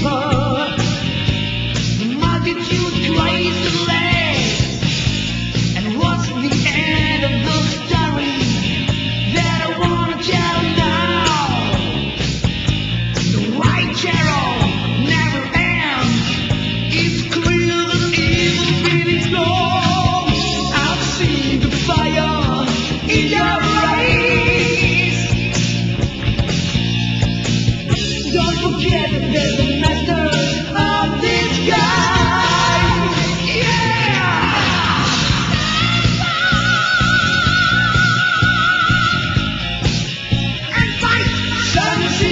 people.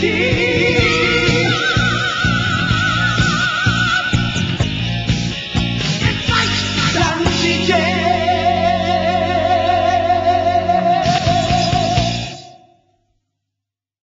Jesus.